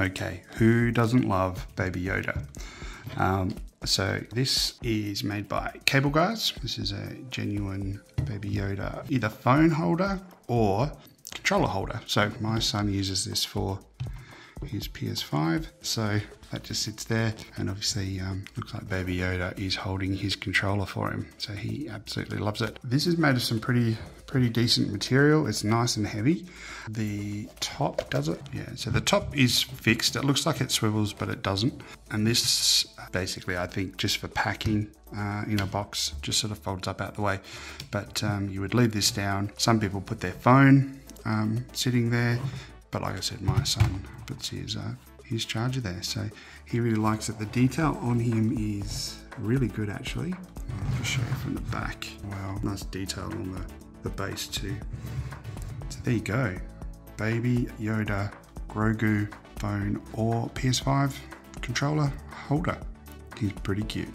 Okay, who doesn't love Baby Yoda? Um, so this is made by Cable Guys. This is a genuine Baby Yoda, either phone holder or controller holder. So my son uses this for his PS5. So that just sits there and obviously um, looks like Baby Yoda is holding his controller for him. So he absolutely loves it. This is made of some pretty pretty decent material. It's nice and heavy. The top does it? Yeah, so the top is fixed. It looks like it swivels, but it doesn't. And this basically, I think, just for packing uh, in a box, just sort of folds up out the way. But um, you would leave this down. Some people put their phone um, sitting there. But like I said, my son puts his, uh, his charger there. So he really likes it. The detail on him is really good actually. I'll just show you from the back. Wow, nice detail on the, the base too. So there you go. Baby Yoda Grogu phone or PS5 controller holder. He's pretty cute.